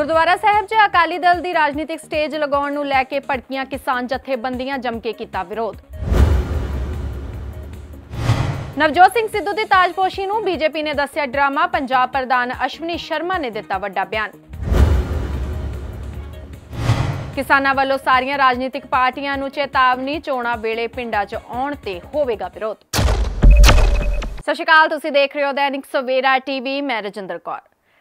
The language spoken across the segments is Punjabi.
ਗੁਰਦੁਆਰਾ ਸਾਹਿਬ 'ਚ ਅਕਾਲੀ ਦਲ ਦੀ ਰਾਜਨੀਤਿਕ ਸਟੇਜ ਲਗਾਉਣ ਨੂੰ ਲੈ ਕੇ ਭੜਕੀਆਂ ਕਿਸਾਨ ਜਥੇਬੰਦੀਆਂ ਜੰਮ ਕੇ ਕੀਤਾ ਵਿਰੋਧ। ਨਵਜੋਤ ਸਿੰਘ ਸਿੱਧੂ ਦੀ ਤਾਜਪੋਸ਼ੀ ਨੂੰ ਬੀਜੇਪੀ ਨੇ ਦੱਸਿਆ ਡਰਾਮਾ, ਪੰਜਾਬ ਪ੍ਰਧਾਨ ਅਸ਼ਵਨੀ ਸ਼ਰਮਾ ਨੇ ਦਿੱਤਾ ਵੱਡਾ ਬਿਆਨ। ਕਿਸਾਨਾਂ ਵੱਲੋਂ ਸਾਰੀਆਂ ਰਾਜਨੀਤਿਕ ਪਾਰਟੀਆਂ ਨੂੰ ਚੇਤਾਵਨੀ, ਚੋਣਾਂ ਵੇਲੇ ਪਿੰਡਾਂ 'ਚ ਆਉਣ ਤੇ ਹੋਵੇਗਾ ਵਿਰੋਧ। ਸਤਿ ਸ਼੍ਰੀ ਅਕਾਲ, ਤੁਸੀਂ ਦੇਖ ਰਹੇ ਹੋ ਦੈਨਿਕ ਸਵੇਰਾ ਟੀਵੀ, ਮੈਂ ਰਜਿੰਦਰ ਕੌਰ।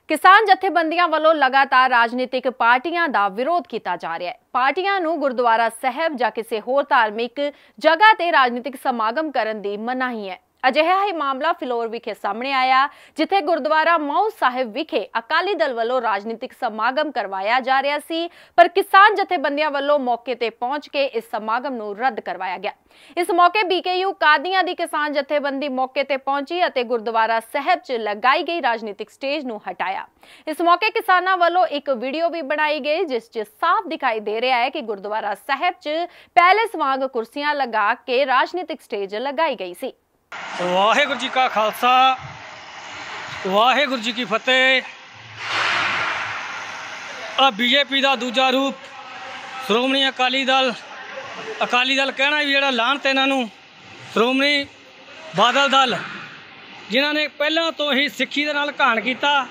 ਕਿਸਾਨ ਜਥੇਬੰਦੀਆਂ ਵੱਲੋਂ ਲਗਾਤਾਰ ਰਾਜਨੀਤਿਕ ਪਾਰਟੀਆਂ ਦਾ ਵਿਰੋਧ ਕੀਤਾ ਜਾ ਰਿਹਾ ਹੈ। ਪਾਰਟੀਆਂ ਨੂੰ ਗੁਰਦੁਆਰਾ ਸਾਹਿਬ ਜਾਂ ਕਿਸੇ ਹੋਰ ਧਾਰਮਿਕ ਜਗ੍ਹਾ ਤੇ ਰਾਜਨੀਤਿਕ ਸਮਾਗਮ ਕਰਨ ਦੀ ਮਨਾਹੀ ਹੈ। ਅਜਿਹਾ ਹੀ ਮਾਮਲਾ ਫਿਲੌਰ ਵਿਖੇ ਸਾਹਮਣੇ ਆਇਆ, ਜਿੱਥੇ ਗੁਰਦੁਆਰਾ ਮੌ ਸਾਹਿਬ ਵਿਖੇ ਅਕਾਲੀ ਦਲ ਵੱਲੋਂ ਰਾਜਨੀਤਿਕ ਸਮਾਗਮ ਕਰਵਾਇਆ ਜਾ ਰਿਹਾ ਸੀ, ਪਰ ਕਿਸਾਨ ਜਥੇਬੰਦੀਆਂ ਵੱਲੋਂ ਮੌਕੇ ਤੇ ਪਹੁੰਚ ਕੇ ਇਸ ਸਮਾਗਮ ਨੂੰ ਰੱਦ ਕਰਵਾਇਆ ਗਿਆ। ਇਸ ਮੌਕੇ ਬੀਕੇਯੂ ਕਾਦੀਆਂ ਦੀ ਕਿਸਾਨ ਜਥੇਬੰਦੀ ਮੌਕੇ ਤੇ ਪਹੁੰਚੀ ਅਤੇ ਗੁਰਦੁਆਰਾ ਸਾਹਿਬ 'ਚ ਲਗਾਈ ਗਈ ਰਾਜਨੀਤਿਕ ਸਟੇਜ ਨੂੰ ਹਟਾਇਆ। ਇਸ ਮੌਕੇ ਕਿਸਾਨਾਂ ਵੱਲੋਂ ਇੱਕ ਵੀਡੀਓ ਵੀ ਬਣਾਈ ਗਈ, ਜਿਸ 'ਚ ਸਾਫ਼ ਦਿਖਾਈ ਦੇ ਰਿਹਾ ਹੈ ਕਿ ਗੁਰਦੁਆਰਾ ਸਾਹਿਬ 'ਚ ਪਹਿਲੇ ਵਾਂਗ ਕੁਰਸੀਆਂ ਲਗਾ ਕੇ ਰਾਜਨੀਤਿਕ ਸਟੇਜ ਲਗਾਈ ਗਈ ਸੀ। ਵਾਹਿਗੁਰੂ ਜੀ ਕਾ ਖਾਲਸਾ, ਵਾਹਿਗੁਰੂ ਜੀ ਕੀ ਫਤਿਹ। ਆ ਬੀਜੇਪੀ ਦਾ ਦੂਜਾ ਰੂਪ, ਸ਼੍ਰੋਮਣੀ ਅਕਾਲੀ ਦਲ ਅਕਾਲੀ ਦਲ ਕਹਿਣਾ ਵੀ ਜਿਹੜਾ ਲਾਹਣ ਤੇ ਇਹਨਾਂ ਨੂੰ, ਸ਼੍ਰੋਮਣੀ ਬਾਦਲ ਦਲ, ਜਿਨ੍ਹਾਂ ਨੇ ਪਹਿਲਾਂ ਤੋਂ ਹੀ ਸਿੱਖੀ ਦੇ ਨਾਲ ਘਾਣ ਕੀਤਾ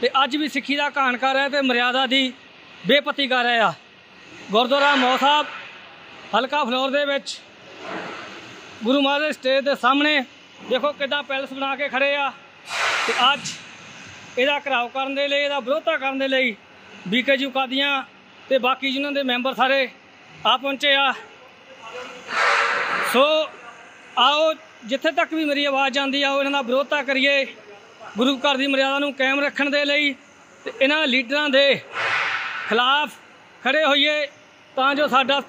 ਤੇ ਅੱਜ ਵੀ ਸਿੱਖੀ ਦਾ ਘਾਣ ਕਰ ਰਿਹਾ ਤੇ ਮਰਿਆਦਾ ਦੀ ਬੇਪਤੀ ਕਰ ਰਿਹਾ। ਗੁਰਦੁਆਰਾ ਮੌ ਸਾਹਿਬ, ਹਲਕਾ ਫਲੋਰ ਦੇ ਵਿੱਚ ਗੁਰੂ ਮਹਾਰਾਜ ਸਟੇਜ ਦੇ ਸਾਹਮਣੇ ਦੇਖੋ ਕਿੱਦਾਂ ਪੈਲਸ ਬਣਾ ਕੇ ਖੜੇ ਆ। ਤੇ ਅੱਜ ਇਹਦਾ ਘਰਾਓ ਕਰਨ ਦੇ ਲਈ, ਇਹਦਾ ਵਿਰੋਧਤਾ ਕਰਨ ਦੇ ਲਈ ਬੀਕੇਯੂ ਕਾਦੀਆਂ ਤੇ ਬਾਕੀ ਜਿਨ੍ਹਾਂ ਦੇ ਮੈਂਬਰ ਸਾਰੇ ਆ ਪਹੁੰਚੇ ਆ। ਸੋ ਆਓ, ਜਿੱਥੇ ਤੱਕ ਵੀ ਮੇਰੀ ਆਵਾਜ਼ ਜਾਂਦੀ ਆ ਉਹ ਇਹਨਾਂ ਦਾ ਵਿਰੋਧਤਾ ਕਰੀਏ। ਗੁਰੂ ਘਰ ਦੀ ਮਰਿਆਦਾ ਨੂੰ ਕਾਇਮ ਰੱਖਣ ਦੇ ਲਈ ਤੇ ਇਹਨਾਂ ਲੀਡਰਾਂ ਦੇ ਖਿਲਾਫ ਖੜੇ ਹੋਈਏ ਤਾਂ ਜੋ ਸਾਡਾ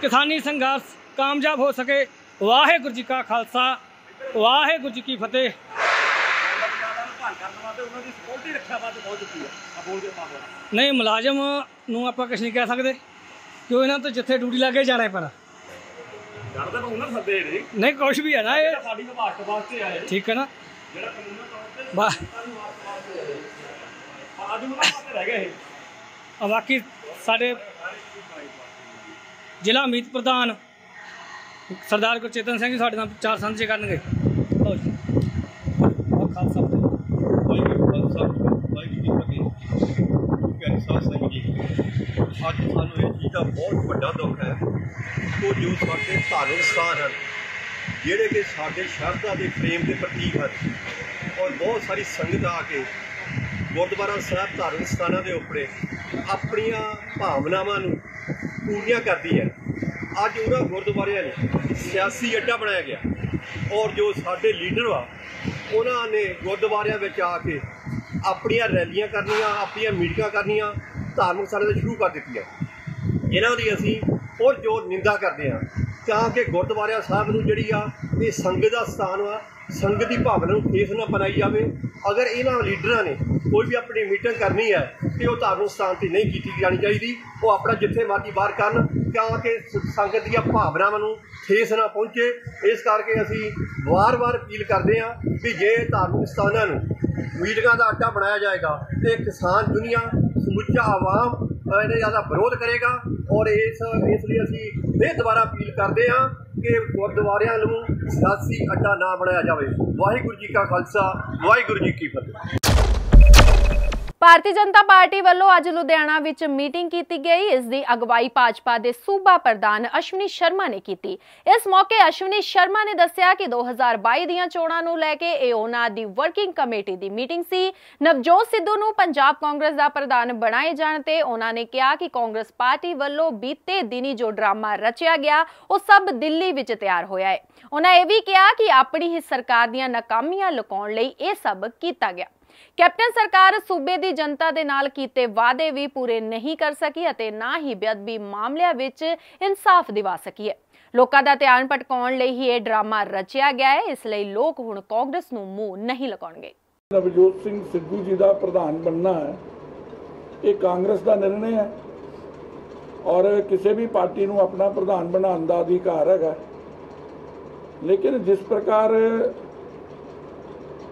ਕਿਸਾਨੀ ਸੰਘਰਸ਼ ਕਾਮਯਾਬ ਹੋ ਸਕੇ। ਵਾਹਿਗੁਰੂ ਜੀ ਕਾ ਖਾਲਸਾ, ਵਾਹਿਗੁਰੂ ਜੀ ਕੀ ਫਤਿਹ। ਨਹੀਂ, ਮੁਲਾਜ਼ਮ ਨੂੰ ਆਪਾਂ ਕੁਛ ਨਹੀਂ ਕਹਿ ਸਕਦੇ ਕਿਉਂ ਇਹਨਾਂ ਤੋਂ ਜਿੱਥੇ ਡਿਊਟੀ ਲੱਗੇ ਜਾਣਾ ਪੈਣਾ। ਲੜਦਾ ਤਾਂ ਉਹਨਾਂ ਸੱਦੇ ਨੇ ਨਹੀਂ, ਕੁਛ ਵੀ ਹੈ ਨਾ ਇਹ। ਸਾਡੀ ਵਿਭਾਗ ਵਾਸਤੇ ਆਏ ਠੀਕ ਹੈ ਨਾ? ਜਿਹੜਾ ਕਾਨੂੰਨੀ ਤੌਰ ਤੇ ਬਾ ਆਦਮੀ ਉਹਨਾਂ ਵਾਸਤੇ ਰਹਿ ਗਏ ਇਹ ਬਾਕੀ ਸਾਡੇ ਜ਼ਿਲ੍ਹਾ ਮੀਤ ਪ੍ਰਧਾਨ ਸਰਦਾਰ ਗੁਰਚੇਤਨ ਸਿੰਘ ਜੀ ਸਾਡੇ ਨਾਲ ਚਾਰ ਸਾਂਝੇ ਕਰਨਗੇ। ਲਓ ਜੀ। ਖਾਲਸਾ ਵਾਹਿਗੁਰੂ ਖਾਲਸਾ, ਵਾਹਿਗੁਰੂ ਜੀ ਕੀ ਫਤਿਹ। ਪਿਆਰੇ ਸਾਧ ਸੰਗਤ ਜੀ। ਅੱਜ ਸਾਨੂੰ ਇਹ ਚੀਜ਼ ਦਾ ਬਹੁਤ ਵੱਡਾ ਦੁੱਖ ਹੈ ਉਹ ਜੋ ਸਾਡੇ ਧਾਰਮਿਕ ਸਥਾਨ ਹਨ, ਜਿਹੜੇ ਕਿ ਸਾਡੇ ਸ਼ਰਧਾ ਦੇ ਪ੍ਰੇਮ ਦੇ ਪ੍ਰਤੀਕ ਹਨ, ਔਰ ਬਹੁਤ ਸਾਰੀ ਸੰਗਤ ਆ ਕੇ ਗੁਰਦੁਆਰਾ ਸਾਹਿਬ ਧਾਰਮਿਕ ਸਥਾਨਾਂ ਦੇ ਉੱਪਰ ਆਪਣੀਆਂ ਭਾਵਨਾਵਾਂ ਨੂੰ ਪੂਰੀਆਂ ਕਰਦੀ ਹੈ। ਅੱਜ ਉਹਨਾਂ ਗੁਰਦੁਆਰਿਆਂ ਨੂੰ ਸਿਆਸੀ ਅੱਡਾ ਬਣਾਇਆ ਗਿਆ। ਔਰ ਜੋ ਸਾਡੇ ਲੀਡਰ ਵਾ, ਉਹਨਾਂ ਨੇ ਗੁਰਦੁਆਰਿਆਂ ਵਿੱਚ ਆ ਕੇ ਆਪਣੀਆਂ ਰੈਲੀਆਂ ਕਰਨੀਆਂ, ਆਪਣੀਆਂ ਮੀਟਿੰਗਾਂ ਕਰਨੀਆਂ, ਧਾਰਮਿਕ ਸਥਾਨਾਂ ਤੇ ਸ਼ੁਰੂ ਕਰ ਦਿੱਤੀਆਂ। ਇਹਨਾਂ ਦੀ ਅਸੀਂ ਹੋਰ ਜੋਰ ਨਿੰਦਾ ਕਰਦੇ ਹਾਂ ਤਾਂ ਕਿ ਗੁਰਦੁਆਰਿਆਂ ਸਾਹਿਬ ਨੂੰ ਜਿਹੜੀ ਆ, ਇਹ ਸੰਗਤ ਦਾ ਸਥਾਨ ਆ ਸੰਗਤ ਦੀ ਭਾਵਨਾ ਨੂੰ ਠੇਸ ਨਾ ਬਣਾਈ ਜਾਵੇ। ਅਗਰ ਇਹਨਾਂ ਲੀਡਰਾਂ ਨੇ ਕੋਈ ਵੀ ਆਪਣੀ ਮੀਟਿੰਗ ਕਰਨੀ ਹੈ ਤੇ ਉਹ ਧਾਰਮਿਕ ਸਥਾਨ ਤੇ ਨਹੀਂ ਕੀਤੀ ਜਾਣੀ ਚਾਹੀਦੀ, ਉਹ ਆਪਣਾ ਜਿੱਥੇ ਮਰਜ਼ੀ ਬਾਹਰ ਕਰਨ ਤਾਂ ਕਿ ਸੰਗਤ ਦੀਆਂ ਭਾਵਨਾਵਾਂ ਨੂੰ ਠੇਸ ਨਾ ਪਹੁੰਚੇ। ਇਸ ਕਰਕੇ ਅਸੀਂ ਵਾਰ-ਵਾਰ ਅਪੀਲ ਕਰਦੇ ਹਾਂ ਕਿ ਜੇ ਧਾਰਮਿਕ ਸਥਾਨਾਂ ਨੂੰ ਮੀਟਿੰਗਾਂ ਦਾ ਅੱਡਾ ਬਣਾਇਆ ਜਾਏਗਾ ਤੇ ਕਿਸਾਨ ਦੁਨੀਆ, ਸਮੁੱਚਾ ਆਵਾਮ ਇਹਦਾ ਜ਼ਿਆਦਾ ਵਿਰੋਧ ਕਰੇਗਾ ਔਰ ਇਸ ਇਸ ਲਈ ਅਸੀਂ ਫਿਰ ਦੁਬਾਰਾ ਅਪੀਲ ਕਰਦੇ ਹਾਂ ਕਿ ਗੁਰਦੁਆਰਿਆਂ ਨੂੰ ਸਿਆਸੀ ਅੱਡਾ ਨਾ ਬਣਾਇਆ ਜਾਵੇ। ਵਾਹਿਗੁਰੂ ਜੀ ਕਾ ਖਾਲਸਾ, ਵਾਹਿਗੁਰੂ ਜੀ ਕੀ ਫਤਿਹ। ਭਾਰਤੀ ਜਨਤਾ ਪਾਰਟੀ ਵੱਲੋਂ ਅੱਜ ਲੁਧਿਆਣਾ ਵਿੱਚ ਮੀਟਿੰਗ ਕੀਤੀ ਗਈ। ਇਸ ਦੀ ਅਗਵਾਈ ਭਾਜਪਾ ਦੇ ਸੂਬਾ ਪ੍ਰਧਾਨ ਅਸ਼ਵਨੀ ਸ਼ਰਮਾ ਨੇ ਕੀਤੀ। ਇਸ ਮੌਕੇ ਅਸ਼ਵਨੀ ਸ਼ਰਮਾ ਨੇ ਦੱਸਿਆ ਕਿ 2022 ਦੀਆਂ ਚੋਣਾਂ ਨੂੰ ਲੈ ਕੇ ਇਹ ਉਹਨਾਂ ਦੀ ਵਰਕਿੰਗ ਕਮੇਟੀ ਦੀ ਮੀਟਿੰਗ ਸੀ। ਨਵਜੋਤ ਸਿੱਧੂ ਨੂੰ ਪੰਜਾਬ ਕਾਂਗਰਸ ਦਾ ਪ੍ਰਧਾਨ ਬਣਾਏ ਜਾਣ ਤੇ ਉਹਨਾਂ ਨੇ ਕਿਹਾ ਕਿ ਕਾਂਗਰਸ ਪਾਰਟੀ ਵੱਲੋਂ ਬੀਤੇ ਦਿਨੀ ਜੋ ਡਰਾਮਾ ਰਚਿਆ ਗਿਆ, ਉਹ ਸਭ ਦਿੱਲੀ ਵਿੱਚ ਤਿਆਰ ਹੋਇਆ ਹੈ। ਉਹਨਾਂ ਇਹ ਵੀ ਕਿਹਾ ਕਿ ਆਪਣੀ ਹੀ ਸਰਕਾਰ ਦੀਆਂ ਨਾਕਾਮੀਆਂ ਲੁਕਾਉਣ ਲਈ ਇਹ ਸਭ ਕੀਤਾ ਗਿਆ। ਕੈਪਟਨ ਸਰਕਾਰ ਸੂਬੇ ਦੀ ਜਨਤਾ ਦੇ ਨਾਲ ਕੀਤੇ ਵਾਅਦੇ ਵੀ ਪੂਰੇ ਨਹੀਂ ਕਰ ਸਕੀ ਅਤੇ ਨਾ ਹੀ ਬੇਅਦਬੀ ਮਾਮਲਿਆਂ ਵਿੱਚ ਇਨਸਾਫ ਦਿਵਾ ਸਕੀ ਹੈ। ਲੋਕਾਂ ਦਾ ਧਿਆਨ ਭਟਕਾਉਣ ਲਈ ਹੀ ਇਹ ਡਰਾਮਾ ਰਚਿਆ ਗਿਆ ਹੈ। ਇਸ ਲਈ ਲੋਕ ਹੁਣ ਕਾਂਗਰਸ ਨੂੰ ਮੂੰਹ ਨਹੀਂ ਲਗਾਉਣਗੇ। ਨਵਜੋਤ ਸਿੰਘ ਸਿੱਧੂ ਜੀ ਦਾ ਪ੍ਰਧਾਨ ਬਣਨਾ ਹੈ। ਇਹ ਕਾਂਗਰਸ ਦਾ ਨਿਰਣੇ ਹੈ ਔਰ ਕਿਸੇ ਵੀ ਪਾਰਟੀ ਨੂੰ ਆਪਣਾ ਪ੍ਰਧਾਨ ਬਣਾਉਣ ਦਾ ਅਧਿਕਾਰ ਹੈਗਾ। ਲੇਕਿਨ ਜਿਸ ਪ੍ਰਕਾਰ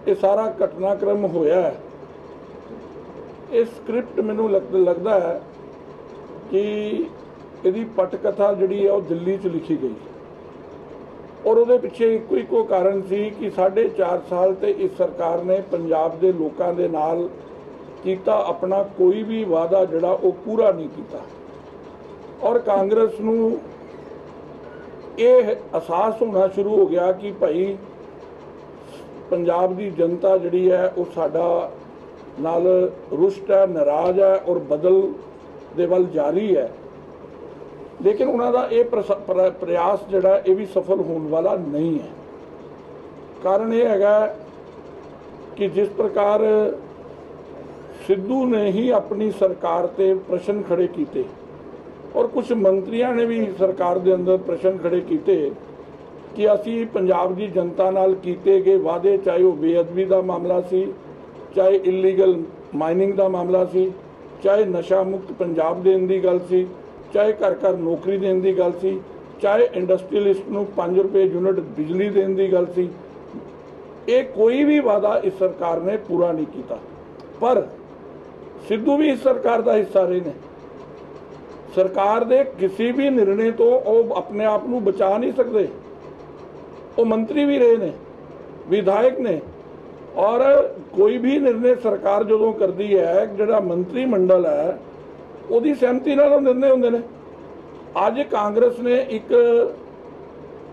ਇਹ ਸਾਰਾ ਘਟਨਾਕ੍ਰਮ ਹੋਇਆ ਹੈ, ਇਹ ਸਕ੍ਰਿਪਟ ਮੈਨੂੰ ਲੱਗ- ਲੱਗਦਾ ਹੈ ਕਿ ਇਹਦੀ ਪਟਕਥਾ ਜਿਹੜੀ ਹੈ ਉਹ ਦਿੱਲੀ 'ਚ ਲਿਖੀ ਗਈ। ਔਰ ਉਹਦੇ ਪਿੱਛੇ ਇੱਕੋ ਇੱਕੋ ਕਾਰਨ ਸੀ ਕਿ ਸਾਢੇ ਚਾਰ ਸਾਲ ਤੇ ਇਸ ਸਰਕਾਰ ਨੇ ਪੰਜਾਬ ਦੇ ਲੋਕਾਂ ਦੇ ਨਾਲ ਕੀਤਾ ਆਪਣਾ ਕੋਈ ਵੀ ਵਾਅਦਾ ਜਿਹੜਾ ਉਹ ਪੂਰਾ ਨਹੀਂ ਕੀਤਾ। ਔਰ ਕਾਂਗਰਸ ਨੂੰ ਇਹ ਅਹਿਸਾਸ ਹੋਣਾ ਸ਼ੁਰੂ ਹੋ ਗਿਆ ਕਿ ਭਾਈ ਪੰਜਾਬ ਦੀ ਜਨਤਾ ਜਿਹੜੀ ਹੈ, ਉਹ ਸਾਡਾ ਨਾਲ ਰੁਸ਼ਟ ਹੈ, ਨਾਰਾਜ਼ ਹੈ ਔਰ ਬਦਲ ਦੇ ਵੱਲ ਜਾਰੀ ਹੈ। ਲੇਕਿਨ ਉਹਨਾਂ ਦਾ ਇਹ ਪ੍ਰਸ- ਪ੍ਰਯਾਸ ਜਿਹੜਾ, ਇਹ ਵੀ ਸਫਲ ਹੋਣ ਵਾਲਾ ਨਹੀਂ ਹੈ। ਕਾਰਨ ਇਹ ਹੈਗਾ ਕਿ ਜਿਸ ਪ੍ਰਕਾਰ ਸਿੱਧੂ ਨੇ ਹੀ ਆਪਣੀ ਸਰਕਾਰ ਤੇ ਪ੍ਰਸ਼ਨ ਖੜੇ ਕੀਤੇ ਔਰ ਕੁਝ ਮੰਤਰੀਆਂ ਨੇ ਵੀ ਸਰਕਾਰ ਦੇ ਅੰਦਰ ਪ੍ਰਸ਼ਨ ਖੜੇ ਕੀਤੇ ਕਿ ਅਸੀਂ ਪੰਜਾਬ ਦੀ ਜਨਤਾ ਨਾਲ ਕੀਤੇ ਗਏ ਵਾਅਦੇ, ਚਾਹੇ ਉਹ ਬੇਅਦਬੀ ਦਾ ਮਾਮਲਾ ਸੀ, ਚਾਹੇ ਇਲੀਗਲ ਮਾਈਨਿੰਗ ਦਾ ਮਾਮਲਾ ਸੀ, ਚਾਹੇ ਨਸ਼ਾ ਮੁਕਤ ਪੰਜਾਬ ਦੇਣ ਦੀ ਗੱਲ ਸੀ, ਚਾਹੇ ਘਰ ਘਰ ਨੌਕਰੀ ਦੇਣ ਦੀ ਗੱਲ ਸੀ, ਚਾਹੇ ਇੰਡਸਟਰੀਅਲਿਸਟ ਨੂੰ 5 ਰੁਪਏ ਯੂਨਿਟ ਬਿਜਲੀ ਦੇਣ ਦੀ ਗੱਲ ਸੀ, ਇਹ ਕੋਈ ਵੀ ਵਾਅਦਾ ਇਸ ਸਰਕਾਰ ਨੇ ਪੂਰਾ ਨਹੀਂ ਕੀਤਾ। ਪਰ ਸਿੱਧੂ ਵੀ ਇਸ ਸਰਕਾਰ ਦਾ ਹਿੱਸਾ ਰਹੇ ਨੇ। ਸਰਕਾਰ ਦੇ ਕਿਸੇ ਵੀ ਨਿਰਣੇ ਤੋਂ ਉਹ ਆਪਣੇ ਆਪ ਨੂੰ ਬਚਾ ਨਹੀਂ ਸਕਦੇ। ਉਹ ਮੰਤਰੀ ਵੀ ਰਹੇ ਨੇ, ਵਿਧਾਇਕ ਨੇ। ਔਰ ਕੋਈ ਵੀ ਨਿਰਣੇ ਸਰਕਾਰ ਜਦੋਂ ਕਰਦੀ ਹੈ, ਜਿਹੜਾ ਮੰਤਰੀ ਮੰਡਲ ਹੈ, ਉਹਦੀ ਸਹਿਮਤੀ ਨਾਲ ਉਹ ਨਿਰਣੇ ਹੁੰਦੇ ਨੇ। ਅੱਜ ਕਾਂਗਰਸ ਨੇ ਇੱਕ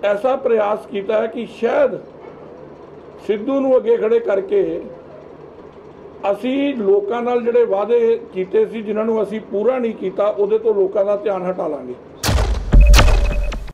ਐਸਾ ਪ੍ਰਯਾਸ ਕੀਤਾ ਹੈ ਕਿ ਸ਼ਾਇਦ ਸਿੱਧੂ ਨੂੰ ਅੱਗੇ ਖੜੇ ਕਰਕੇ ਅਸੀਂ ਲੋਕਾਂ ਨਾਲ ਜਿਹੜੇ ਵਾਅਦੇ ਕੀਤੇ ਸੀ, ਜਿਨ੍ਹਾਂ ਨੂੰ ਅਸੀਂ ਪੂਰਾ ਨਹੀਂ ਕੀਤਾ, ਉਹਦੇ ਤੋਂ ਲੋਕਾਂ ਦਾ ਧਿਆਨ ਹਟਾ ਲਾਂਗੇ।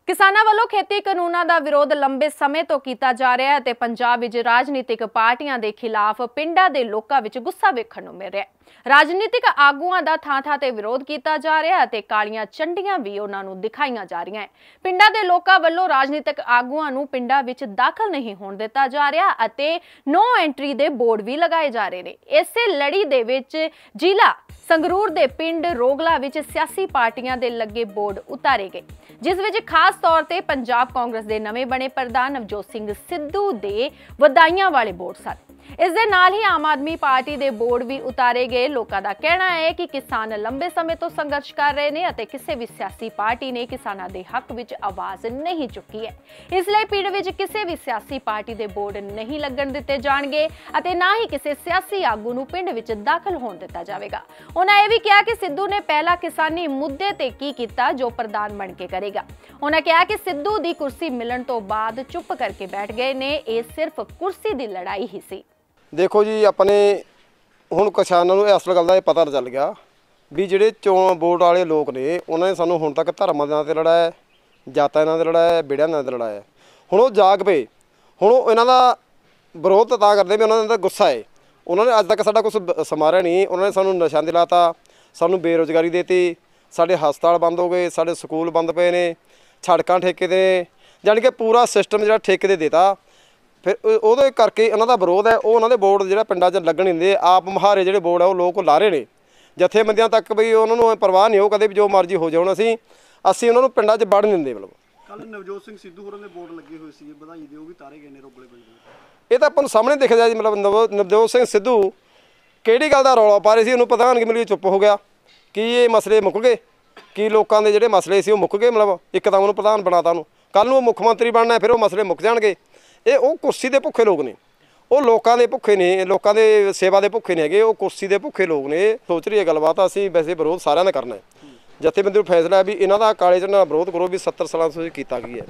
ਕਿਸਾਨਾਂ ਵੱਲੋਂ ਖੇਤੀ ਕਾਨੂੰਨਾਂ ਦਾ ਵਿਰੋਧ ਲੰਬੇ ਸਮੇਂ ਤੋਂ ਕੀਤਾ ਜਾ ਰਿਹਾ ਹੈ ਤੇ ਪੰਜਾਬ ਵਿੱਚ ਰਾਜਨੀਤਿਕ ਪਾਰਟੀਆਂ ਦੇ ਖਿਲਾਫ ਪਿੰਡਾਂ ਦੇ ਲੋਕਾਂ ਵਿੱਚ ਗੁੱਸਾ ਵੇਖਣ ਨੂੰ ਮਿਲ ਰਿਹਾ ਹੈ। ਰਾਜਨੀਤਿਕ ਆਗੂਆਂ ਦਾ ਥਾਂ-ਥਾਂ ਤੇ ਵਿਰੋਧ ਕੀਤਾ ਜਾ ਰਿਹਾ ਅਤੇ ਕਾਲੀਆਂ ਚੰਡੀਆਂ ਵੀ ਉਹਨਾਂ ਨੂੰ ਦਿਖਾਈਆਂ ਜਾ ਰਹੀਆਂ ਹੈ। ਪਿੰਡਾਂ ਦੇ ਲੋਕਾਂ ਵੱਲੋਂ ਰਾਜਨੀਤਿਕ ਆਗੂਆਂ ਨੂੰ ਪਿੰਡਾਂ ਵਿੱਚ ਦਾਖਲ ਨਹੀਂ ਹੋਣ ਦਿੱਤਾ ਜਾ ਰਿਹਾ ਅਤੇ ਨੋ ਐਂਟਰੀ ਦੇ ਬੋਰਡ ਵੀ ਲਗਾਏ ਜਾ ਰਹੇ ਨੇ। ਇਸੇ ਲੜੀ ਦੇ ਵਿੱਚ ਜ਼ਿਲ੍ਹਾ ਸੰਗਰੂਰ ਦੇ ਪਿੰਡ ਰੋਗਲਾ ਵਿੱਚ ਸਿਆਸੀ ਪਾਰਟੀਆਂ ਦੇ ਲੱਗੇ ਬੋਰਡ ਉਤਾਰੇ ਗਏ, ਜਿਸ ਵਿੱਚ ਖਾਸ ਤੌਰ ਤੇ ਪੰਜਾਬ ਕਾਂਗਰਸ ਦੇ ਨਵੇਂ ਬਣੇ ਪ੍ਰਧਾਨ ਨਵਜੋਤ ਸਿੰਘ ਸਿੱਧੂ ਦੇ ਵਧਾਈਆਂ ਵਾਲੇ ਬੋਰਡ ਸਨ। ਇਸ ਦੇ ਨਾਲ ਹੀ ਆਮ ਆਦਮੀ ਪਾਰਟੀ ਦੇ ਬੋਰਡ ਵੀ ਉਤਾਰੇ ਗਏ। ਲੋਕਾਂ ਦਾ ਕਹਿਣਾ ਹੈ ਕਿ ਕਿਸਾਨ ਲੰਬੇ ਸਮੇਂ ਤੋਂ ਸੰਘਰਸ਼ ਕਰ ਰਹੇ ਨੇ ਅਤੇ ਕਿਸੇ ਵੀ ਸਿਆਸੀ ਪਾਰਟੀ ਨੇ ਕਿਸਾਨਾਂ ਦੇ ਹੱਕ ਵਿੱਚ ਆਵਾਜ਼ ਨਹੀਂ ਚੁੱਕੀ ਹੈ। ਇਸ ਲਈ ਪਿੰਡ ਵਿੱਚ ਕਿਸੇ ਵੀ ਸਿਆਸੀ ਪਾਰਟੀ ਦੇ ਬੋਰਡ ਨਹੀਂ ਲੱਗਣ ਦਿੱਤੇ ਜਾਣਗੇ ਅਤੇ ਨਾ ਹੀ ਕਿਸੇ ਸਿਆਸੀ ਆਗੂ ਨੂੰ ਪਿੰਡ ਵਿੱਚ ਦਾਖਲ ਹੋਣ ਦਿੱਤਾ ਜਾਵੇਗਾ। ਉਹਨਾਂ ਇਹ ਵੀ ਕਿਹਾ ਕਿ ਸਿੱਧੂ ਨੇ ਪਹਿਲਾ ਕਿਸਾਨੀ ਮੁੱਦੇ ਤੇ ਕੀ ਕੀਤਾ, ਜੋ ਪ੍ਰਧਾਨ ਬਣ ਕੇ ਕਰੇਗਾ। ਉਹਨਾਂ ਕਿਹਾ ਕਿ ਸਿੱਧੂ ਦੀ ਕੁਰਸੀ ਮਿਲਣ ਤੋਂ ਬਾਅਦ ਚੁੱਪ ਕਰਕੇ ਬੈਠ ਗਏ ਨੇ। ਇਹ ਸਿਰਫ ਕੁਰਸੀ ਦੀ ਲੜਾਈ ਹੀ ਸੀ। ਦੇਖੋ ਜੀ ਆਪਣੇ ਹੁਣ ਕਿਸਾਨਾਂ ਨੂੰ ਇਸ ਗੱਲ ਦਾ ਇਹ ਪਤਾ ਚੱਲ ਗਿਆ ਵੀ ਜਿਹੜੇ ਚੋਣ ਬੋਰਡ ਵਾਲੇ ਲੋਕ ਨੇ ਉਹਨਾਂ ਨੇ ਸਾਨੂੰ ਹੁਣ ਤੱਕ ਧਰਮਾਂ ਦੇ ਨਾਂ ਤੇ ਲੜਾਇਆ ਜਾਤਾਂ ਦੇ ਨਾਂ ਤੇ ਲੜਾਇਆ ਹੈ, ਬੇੜਿਆਂ ਦੇ ਨਾਂ ਤੇ ਲੜਾਇਆ। ਹੁਣ ਉਹ ਜਾਗ ਪਏ। ਹੁਣ ਉਹ ਇਹਨਾਂ ਦਾ ਵਿਰੋਧ ਤਾਂ ਕਰਦੇ ਵੀ ਉਹਨਾਂ ਦਾ ਗੁੱਸਾ ਹੈ ਉਹਨਾਂ ਨੇ ਅੱਜ ਤੱਕ ਸਾਡਾ ਕੁਝ ਸਮਾਰਿਆ ਨਹੀਂ। ਉਹਨਾਂ ਨੇ ਸਾਨੂੰ ਨਸ਼ਾ ਦਿਲਾਤਾ ਸਾਨੂੰ ਬੇਰੋਜ਼ਗਾਰੀ ਦੇਤੀ। ਸਾਡੇ ਹਸਪਤਾਲ ਬੰਦ ਹੋ ਗਏ ਸਾਡੇ ਸਕੂਲ ਬੰਦ ਪਏ ਨੇ ਸੜਕਾਂ ਠੇਕੇ ਦੇ ਨੇ। ਜਾਣੀ ਕਿ ਪੂਰਾ ਸਿਸਟਮ ਜਿਹੜਾ ਠੇਕੇ ਤੇ ਦੇਤਾ। ਫਿਰ ਉਹ- ਉਹਦੇ ਕਰਕੇ ਉਹਨਾਂ ਦਾ ਵਿਰੋਧ ਹੈ ਉਹ ਉਹਨਾਂ ਦੇ ਬੋਰਡ ਜਿਹੜਾ ਪਿੰਡਾਂ 'ਚ ਲੱਗਣ ਨਹੀਂ ਦਿੰਦੇ ਆਪ ਮਹਾਰੇ ਜਿਹੜੇ ਬੋਰਡ ਆ ਉਹ ਲੋਕ ਲਾ ਰਹੇ ਨੇ। ਜਥੇਬੰਦੀਆਂ ਤੱਕ ਵੀ ਉਹਨਾਂ ਨੂੰ ਪਰਵਾਹ ਨਹੀਂ ਹੋ ਕਦੇ ਵੀ ਜੋ ਮਰਜ਼ੀ ਹੋ ਜਾਣ ਅਸੀਂ ਅਸੀਂ ਉਹਨਾਂ ਨੂੰ ਪਿੰਡਾਂ 'ਚ ਵੜ ਨਹੀਂ ਦਿੰਦੇ ਮਤਲਬ ਕੱਲ ਨਵਜੋਤ ਸਿੰਘ ਸਿੱਧੂ ਹੋਰਾਂ ਦੇ ਬੋਰਡ ਲੱਗੇ ਹੋਏ ਸੀ ਵਧਾਈ ਦੇ ਉਹ ਵੀ ਤਾਰੇ ਗਏ ਨੇ ਰੋਬਲੇ ਪਿੰਡ ਦੇ ਇਹ ਤਾਂ ਆਪਾਂ ਨੂੰ ਸਾਹਮਣੇ ਦਿਖ ਜਾ ਜੀ ਮਤਲਬ ਨਵ- ਨਵਜੋਤ ਸਿੰਘ ਸਿੱਧੂ ਕਿਹੜੀ ਗੱਲ ਦਾ ਰੌਲਾ ਪਾ ਰਹੇ ਸੀ? ਉਹਨੂੰ ਪ੍ਰਧਾਨ ਕਿ ਮਿਲੀ ਚੁੱਪ ਹੋ ਗਿਆ। ਕੀ ਇਹ ਮਸਲੇ ਮੁੱਕ ਗਏ? ਕੀ ਲੋਕਾਂ ਦੇ ਜਿਹੜੇ ਮਸਲੇ ਸੀ ਉਹ ਮੁੱਕ ਗਏ? ਮਤਲਬ ਇੱਕਦਮ ਉਹਨੂੰ ਪ੍ਰਧਾਨ ਬਣਾਤਾ ਉਹਨੂੰ। ਕੱਲ ਨੂੰ ਉਹ ਮੁੱਖ ਮੰਤਰੀ ਬਣਨਾ ਫਿਰ ਉਹ ਮਸਲੇ ਮੁੱਕ ਜਾਣਗੇ। ਇਹ ਉਹ ਕੁਰਸੀ ਦੇ ਭੁੱਖੇ ਲੋਕ ਨੇ। ਉਹ ਲੋਕਾਂ ਦੇ ਭੁੱਖੇ ਨੇ, ਲੋਕਾਂ ਦੇ ਸੇਵਾ ਦੇ ਭੁੱਖੇ ਨੇ ਹੈਗੇ, ਉਹ ਕੁਰਸੀ ਦੇ ਭੁੱਖੇ ਲੋਕ ਨੇ। ਇਹ ਸੋਚ ਰਹੀ ਹੈ ਗੱਲਬਾਤ, ਅਸੀਂ ਵੈਸੇ ਵਿਰੋਧ ਸਾਰਿਆਂ ਦਾ ਕਰਨਾ ਹੈ। ਜਥੇਬੰਦੀ ਨੂੰ ਫੈਸਲਾ ਹੈ ਵੀ ਇਹਨਾਂ ਦਾ ਕਾਲੇ ਝੰਡੇ ਨਾਲ ਵਿਰੋਧ ਕਰੋ ਵੀ 70 ਸਾਲਾਂ ਤੋਂ ਕੀਤਾ ਕੀ ਹੈ।